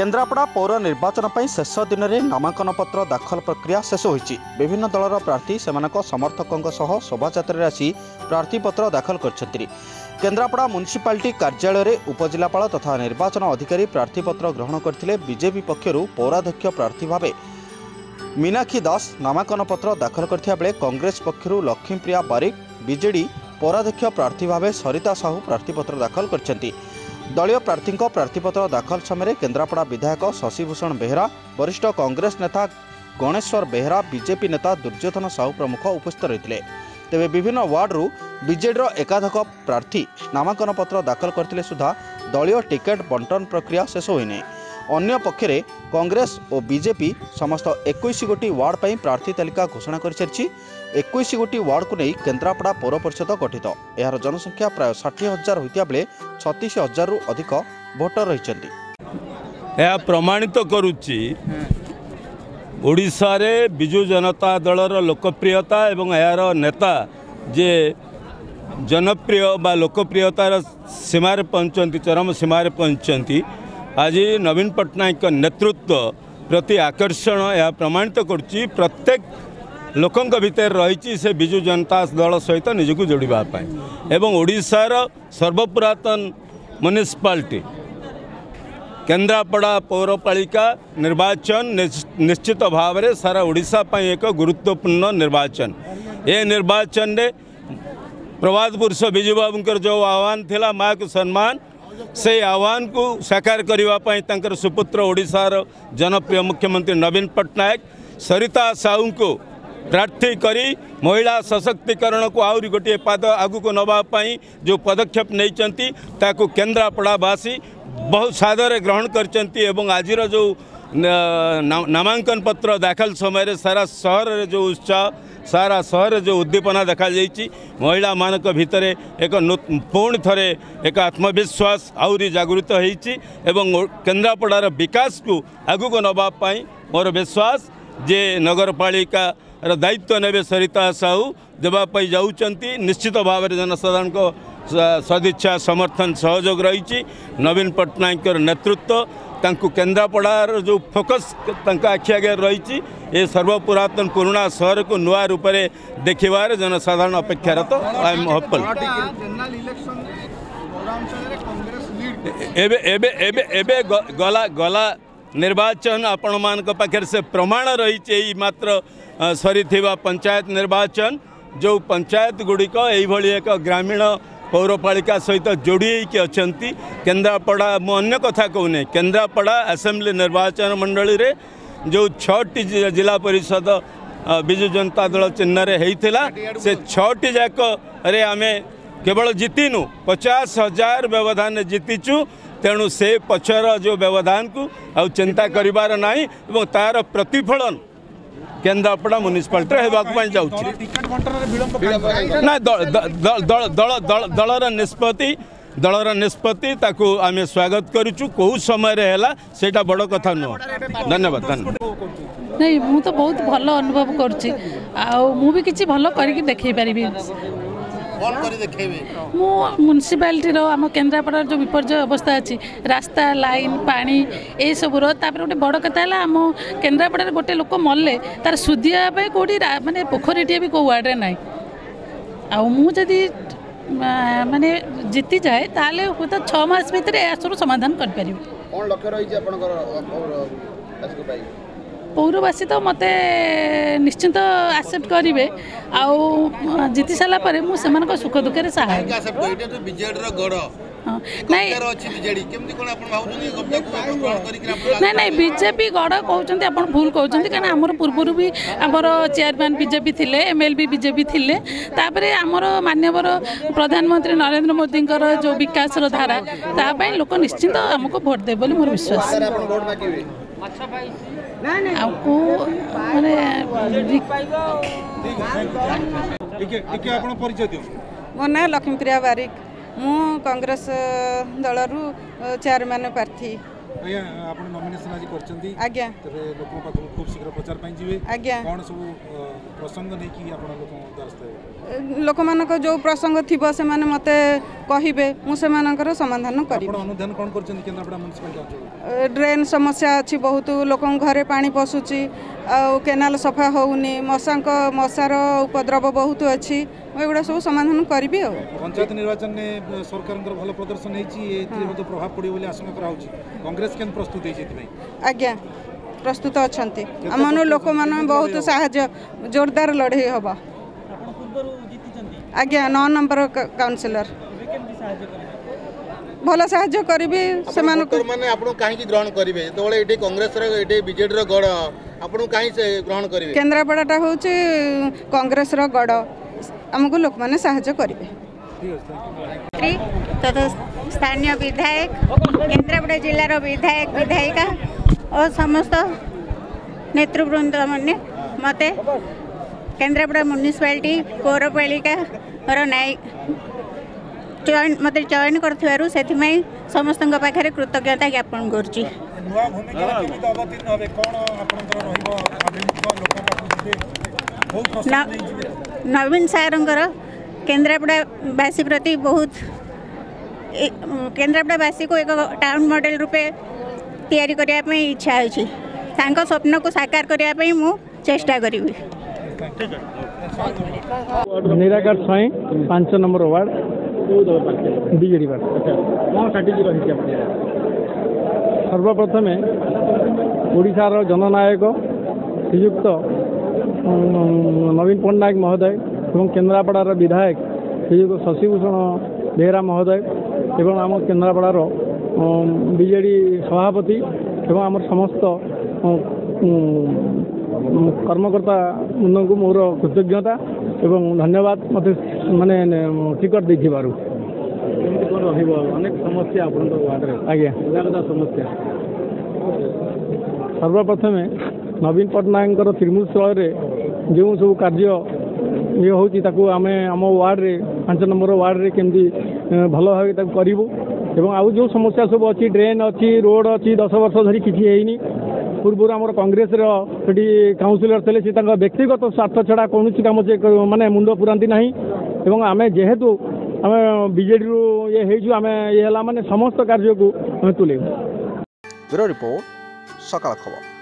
କେନ୍ଦ୍ରାପଡ଼ା ପୌର ନିର୍ବାଚନ ପାଇଁ ଶେଷ ଦିନରେ ନାମାଙ୍କନ ପତ୍ର ଦାଖଲ ପ୍ରକ୍ରିୟା ଶେଷ ହୋଇଛି ବିଭିନ୍ନ ଦଳର ପ୍ରାର୍ଥୀ ସେମାନଙ୍କ ସମର୍ଥକଙ୍କ ସହ ଶୋଭାଯାତ୍ରାରେ ଆସି ପ୍ରାର୍ଥୀପତ୍ର ଦାଖଲ କରିଛନ୍ତି କେନ୍ଦ୍ରାପଡ଼ା ମ୍ୟୁନିସିପାଲିଟି କାର୍ଯ୍ୟାଳୟରେ ଉପଜିଲ୍ଲାପାଳ ତଥା ନିର୍ବାଚନ ଅଧିକାରୀ ପ୍ରାର୍ଥୀପତ୍ର ଗ୍ରହଣ କରିଥିଲେ ବିଜେପି ପକ୍ଷରୁ ପୌରାଧ୍ୟକ୍ଷ ପ୍ରାର୍ଥୀ ଭାବେ ମୀନାକ୍ଷୀ ଦାସ ନାମାଙ୍କନ ପତ୍ର ଦାଖଲ କରିଥିବା ବେଳେ କଂଗ୍ରେସ ପକ୍ଷରୁ ଲକ୍ଷ୍ମୀପ୍ରିୟା ବାରିକ ବିଜେଡି ପୌରାଧ୍ୟକ୍ଷ ପ୍ରାର୍ଥୀ ଭାବେ ସରିତା ସାହୁ ପ୍ରାର୍ଥୀପତ୍ର ଦାଖଲ କରିଛନ୍ତି ଦଳୀୟ ପ୍ରାର୍ଥୀଙ୍କ ପ୍ରାର୍ଥୀପତ୍ର ଦାଖଲ ସମୟରେ କେନ୍ଦ୍ରାପଡ଼ା ବିଧାୟକ ଶଶିଭୂଷଣ ବେହେରା ବରିଷ୍ଠ କଂଗ୍ରେସ ନେତା ଗଣେଶ୍ୱର ବେହେରା ବିଜେପି ନେତା ଦୁର୍ଯ୍ୟୋଧନ ସାହୁ ପ୍ରମୁଖ ଉପସ୍ଥିତ ରହିଥିଲେ ତେବେ ବିଭିନ୍ନ ୱାର୍ଡରୁ ବିଜେଡ଼ିର ଏକାଧିକ ପ୍ରାର୍ଥୀ ନାମାଙ୍କନ ପତ୍ର ଦାଖଲ କରିଥିଲେ ସୁଦ୍ଧା ଦଳୀୟ ଟିକେଟ୍ ବଣ୍ଟନ ପ୍ରକ୍ରିୟା ଶେଷ ହୋଇନାହିଁ ଅନ୍ୟପକ୍ଷରେ କଂଗ୍ରେସ ଓ ବିଜେପି ସମସ୍ତ ଏକୋଇଶ ଗୋଟି ୱାର୍ଡ ପାଇଁ ପ୍ରାର୍ଥୀ ତାଲିକା ଘୋଷଣା କରିସାରିଛି ଏକୋଇଶ ଗୋଟି ୱାର୍ଡକୁ ନେଇ କେନ୍ଦ୍ରାପଡ଼ା ପୌର ପରିଷଦ ଗଠିତ ଏହାର ଜନସଂଖ୍ୟା ପ୍ରାୟ ଷାଠିଏ ହଜାର ହୋଇଥିବା ବେଳେ ଛତିଶ ହଜାରରୁ ଅଧିକ ଭୋଟର ରହିଛନ୍ତି ଏହା ପ୍ରମାଣିତ କରୁଛି ଓଡ଼ିଶାରେ ବିଜୁ ଜନତା ଦଳର ଲୋକପ୍ରିୟତା ଏବଂ ଏହାର ନେତା ଯେ ଜନପ୍ରିୟ ବା ଲୋକପ୍ରିୟତାର ସୀମାରେ ପହଞ୍ଚନ୍ତି ଚରମ ସୀମାରେ ପହଞ୍ଚନ୍ତି આજે ନବୀନ ପଟ୍ଟନାୟକଙ୍କ ନେତୃତ୍ୱ ପ୍ରତି ଆକର୍ଷଣ ଏହା ପ୍ରମାଣିତ କରୁଛି ପ୍ରତ୍ୟେକ ଲୋକଙ୍କ ଭିତରେ ରହିଛି ସେ ବିଜୁ ଜନତା ଦଳ ସହିତ ନିଜକୁ ଯୋଡ଼ିବା ପାଇଁ ଏବଂ ଓଡ଼ିଶାର ସର୍ବପୁରାତନ ମ୍ୟୁନିସିପାଲିଟି କେନ୍ଦ୍ରାପଡ଼ା ପୌରପାଳିକା ନିର୍ବାଚନ ନିଶ୍ଚିତ ଭାବରେ ସାରା ଓଡ଼ିଶା ପାଇଁ ଏକ ଗୁରୁତ୍ୱପୂର୍ଣ୍ଣ ନିର୍ବାଚନ ଏ ନିର୍ବାଚନରେ ପ୍ରବାଦ ପୁରୁଷ ବିଜୁ ବାବୁଙ୍କର ଯେଉଁ ଆହ୍ୱାନ ଥିଲା ମାଆକୁ ସମ୍ମାନ से आह्वान को साकार करने तर सुपुत्र ओडार जनप्रिय मुख्यमंत्री नवीन पट्टनायक सरिता साहू को ପ୍ରାର୍ଥୀ କରି ମହିଳା ସଶକ୍ତିକରଣକୁ ଆହୁରି ଗୋଟିଏ ପାଦ ଆଗକୁ ନେବା ପାଇଁ ଯେଉଁ ପଦକ୍ଷେପ ନେଇଛନ୍ତି ତାକୁ କେନ୍ଦ୍ରାପଡ଼ାବାସୀ ବହୁତ ସାଦରେ ଗ୍ରହଣ କରିଛନ୍ତି ଏବଂ ଆଜିର ଯେଉଁ ନାମାଙ୍କନ ପତ୍ର ଦାଖଲ ସମୟରେ ସାରା ସହରରେ ଯେଉଁ ଉତ୍ସାହ ସାରା ସହରରେ ଯେଉଁ ଉଦ୍ଦୀପନା ଦେଖାଯାଇଛି ମହିଳାମାନଙ୍କ ଭିତରେ ଏକ ପୁଣି ଥରେ ଏକ ଆତ୍ମବିଶ୍ୱାସ ଆହୁରି ଜାଗୃତ ହୋଇଛି ଏବଂ କେନ୍ଦ୍ରାପଡ଼ାର ବିକାଶକୁ ଆଗକୁ ନେବା ପାଇଁ ମୋର ବିଶ୍ୱାସ ଯେ ନଗରପାଳିକାର ଦାୟିତ୍ୱ ନେବେ ସରିତା ସାହୁ ଦେବା ପାଇଁ ଯାଉଛନ୍ତି ନିଶ୍ଚିତ ଭାବରେ ଜନସାଧାରଣଙ୍କ ସଦିଚ୍ଛା ସମର୍ଥନ ସହଯୋଗ ରହିଛି ନବୀନ ପଟ୍ଟନାୟକଙ୍କର ନେତୃତ୍ୱ केन्द्रापड़ जो फोकस आखि आगे रही सर्व पुरतन पुणा सहर को नुआ रूप से देखे जनसाधारण अपेक्षारत आई हपल गला गला निर्वाचन आपण मानक से प्रमाण रही मात्र सरी पंचायत निर्वाचन जो पंचायत गुड़िक ग्रामीण ପୌରପାଳିକା ସହିତ ଯୋଡ଼ି ହେଇକି ଅଛନ୍ତି କେନ୍ଦ୍ରାପଡ଼ା ମୁଁ ଅନ୍ୟ କଥା କହୁନି କେନ୍ଦ୍ରାପଡ଼ା ଆସେମ୍ବ୍ଲି ନିର୍ବାଚନ ମଣ୍ଡଳୀରେ ଯେଉଁ ଛଅଟି ଜିଲ୍ଲା ପରିଷଦ ବିଜୁ ଜନତା ଦଳ ଚିହ୍ନରେ ହେଇଥିଲା ସେ ଛଅଟି ଯାକରେ ଆମେ କେବଳ ଜିତିନୁ ପଚାଶ ହଜାର ବ୍ୟବଧାନରେ ଜିତିଛୁ ତେଣୁ ସେ ପଛର ଯେଉଁ ବ୍ୟବଧାନକୁ ଆଉ ଚିନ୍ତା କରିବାର ନାହିଁ ଏବଂ ତା'ର ପ୍ରତିଫଳନ କେନ୍ଦ୍ରାପଡ଼ା ମ୍ୟୁନିସିପାଲିଟିରେ ହେବାକୁ ପାଇଁ ଯାଉଛି ନା ଦଳର ନିଷ୍ପତ୍ତି ଦଳର ନିଷ୍ପତ୍ତି ତାକୁ ଆମେ ସ୍ୱାଗତ କରୁଛୁ କେଉଁ ସମୟରେ ହେଲା ସେଇଟା ବଡ଼ କଥା ନୁହଁ ଧନ୍ୟବାଦ ଧନ୍ୟବାଦ ନାଇଁ ମୁଁ ତ ବହୁତ ଭଲ ଅନୁଭବ କରୁଛି ଆଉ ମୁଁ ବି କିଛି ଭଲ କରିକି ଦେଖାଇ ପାରିବି ମୁଁ ମ୍ୟୁନିସିପାଲିଟିର ଆମ କେନ୍ଦ୍ରାପଡ଼ାର ଯେଉଁ ବିପର୍ଯ୍ୟୟ ଅବସ୍ଥା ଅଛି ରାସ୍ତା ଲାଇନ୍ ପାଣି ଏଇସବୁର ତାପରେ ଗୋଟେ ବଡ଼ କଥା ହେଲା ଆମ କେନ୍ଦ୍ରାପଡ଼ାରେ ଗୋଟେ ଲୋକ ମଲେ ତାର ସୁଧିବା ପାଇଁ କେଉଁଠି ମାନେ ପୋଖରୀଟିଏ ବି କେଉଁ ୱାର୍ଡ଼ରେ ନାହିଁ ଆଉ ମୁଁ ଯଦି ମାନେ ଜିତିଯାଏ ତାହେଲେ ହୁଏତ ଛଅ ମାସ ଭିତରେ ଏହାସବୁ ସମାଧାନ କରିପାରିବି କ'ଣ ଲକ୍ଷ୍ୟ ରହିଛି ଆପଣଙ୍କର পৌরবাসী তো মতো নিশ্চিন্ত আকসেপ্ট করবে আিতি সারা পরে মু সে সুখ দুঃখের সাহায্য ନାଇଁ ନାଇଁ ବିଜେପି ଗଡ଼ କହୁଛନ୍ତି ଆପଣ ଭୁଲ କହୁଛନ୍ତି କାରଣ ଆମର ପୂର୍ବରୁ ବି ଆମର ଚେୟାରମ୍ୟାନ୍ ବିଜେପି ଥିଲେ ଏମ୍ ଏଲ୍ ବି ବିଜେପି ଥିଲେ ତାପରେ ଆମର ମାନ୍ୟବର ପ୍ରଧାନମନ୍ତ୍ରୀ ନରେନ୍ଦ୍ର ମୋଦିଙ୍କର ଯେଉଁ ବିକାଶର ଧାରା ତା ପାଇଁ ଲୋକ ନିଶ୍ଚିନ୍ତ ଆମକୁ ଭୋଟ ଦେବେ ବୋଲି ମୋର ବିଶ୍ୱାସ ଆମକୁ ମାନେ ମୋ ନାଁ ଲକ୍ଷ୍ମୀପ୍ରିୟା ବାରିକ ମୁଁ କଂଗ୍ରେସ ଦଳରୁ ଚେୟାରମ୍ୟାନ୍ ପ୍ରାର୍ଥୀ ଆଜ୍ଞା ଆପଣ ନମିନେସନ ଆଜି କରିଛନ୍ତି ଆଜ୍ଞା ତେବେ ଲୋକଙ୍କ ପାଖକୁ ଖୁବ ଶୀଘ୍ର ପ୍ରଚାର ପାଇଁ ଯିବେ ଆଜ୍ଞା କ'ଣ ସବୁ ପ୍ରସଙ୍ଗ ନେଇକି ଆପଣ ଲୋକଙ୍କ ଦ୍ୱାରସ୍ଥ ହେବେ ଲୋକମାନଙ୍କ ଯେଉଁ ପ୍ରସଙ୍ଗ ଥିବ ସେମାନେ ମୋତେ କହିବେ ମୁଁ ସେମାନଙ୍କର ସମାଧାନ କରିବି ଅନୁଧ୍ୟାନ କ'ଣ କରିଛନ୍ତି କେନ୍ଦ୍ରାପଡ଼ା ମ୍ୟୁନିସିପାଲିଟି ଡ୍ରେନ୍ ସମସ୍ୟା ଅଛି ବହୁତ ଲୋକଙ୍କ ଘରେ ପାଣି ପଶୁଛି ଆଉ କେନାଲ ସଫା ହେଉନି ମଶାଙ୍କ ମଶାର ଉପଦ୍ରବ ବହୁତ ଅଛି एगुड़ा सब समाधान करी पंचायत निर्वाचन में सरकार भल प्रदर्शन होती प्रभाव पड़े आशंका कांग्रेस के प्रस्तुत आज्ञा प्रस्तुत अच्छा आम लोक मान बहुत साहय जोरदार लड़े हम आज्ञा नौ नंबर काउनसिलर भल साय करी से ग्रहण करेंग्रेस बजेडी गड़ आपड़ा हूँ कंग्रेस गड़ आमको लोक मैंने करेंगे स्थानीय विधायक केन्द्रापड़ा जिलार विधायक विधायिका और समस्त नेतृवृंद मैंने मत केन्द्रापड़ा म्यूनिशपाटी पौरपालिका नाई चयन मत चयन कर समस्त पाखे कृतज्ञता ज्ञापन कर नवीन सारंर केन्द्रापड़ावासी प्रति बहुत केन्द्रापड़ावासी को एक टाउन मॉडल रूपे तैयारी करने इच्छा अच्छी स्वप्न को साकार करने मु चेष्टा कर सर्वप्रथमें स्वयं जननायक श्रीजुक्त ନବୀନ ପଟ୍ଟନାୟକ ମହୋଦୟ ଏବଂ କେନ୍ଦ୍ରାପଡ଼ାର ବିଧାୟକ ଶ୍ରୀଯୁକ୍ତ ଶଶିଭୂଷଣ ବେହେରା ମହୋଦୟ ଏବଂ ଆମ କେନ୍ଦ୍ରାପଡ଼ାର ବିଜେଡ଼ି ସଭାପତି ଏବଂ ଆମର ସମସ୍ତ କର୍ମକର୍ତ୍ତା ବୃନ୍ଦଙ୍କୁ ମୋର କୃତଜ୍ଞତା ଏବଂ ଧନ୍ୟବାଦ ମୋତେ ମାନେ ଟିକେଟ୍ ଦେଇଥିବାରୁ କେମିତି କ'ଣ ରହିବ ଅନେକ ସମସ୍ୟା ଆପଣଙ୍କ ୱାର୍ଡ଼ରେ ଆଜ୍ଞା ସମସ୍ୟା ସର୍ବପ୍ରଥମେ ନବୀନ ପଟ୍ଟନାୟକଙ୍କର ତ୍ରିମୂଳ ସ୍ଥଳରେ ଯେଉଁ ସବୁ କାର୍ଯ୍ୟ ଇଏ ହେଉଛି ତାକୁ ଆମେ ଆମ ୱାର୍ଡ଼ରେ ପାଞ୍ଚ ନମ୍ବର ୱାର୍ଡ଼ରେ କେମିତି ଭଲ ଭାବେ ତାକୁ କରିବୁ ଏବଂ ଆଉ ଯେଉଁ ସମସ୍ୟା ସବୁ ଅଛି ଡ୍ରେନ୍ ଅଛି ରୋଡ଼ ଅଛି ଦଶ ବର୍ଷ ଧରି କିଛି ହେଇନି ପୂର୍ବରୁ ଆମର କଂଗ୍ରେସର ସେଠି କାଉନସିଲର ଥିଲେ ସେ ତାଙ୍କ ବ୍ୟକ୍ତିଗତ ସ୍ୱାର୍ଥ ଛଡ଼ା କୌଣସି କାମ ସେ ମାନେ ମୁଣ୍ଡ ପୁରାନ୍ତି ନାହିଁ ଏବଂ ଆମେ ଯେହେତୁ ଆମେ ବିଜେଡ଼ିରୁ ଇଏ ହେଇଛୁ ଆମେ ଇଏ ହେଲା ମାନେ ସମସ୍ତ କାର୍ଯ୍ୟକୁ ଆମେ ତୁଲେଇବୁ ରିପୋର୍ଟ ସକାଳ ଖବର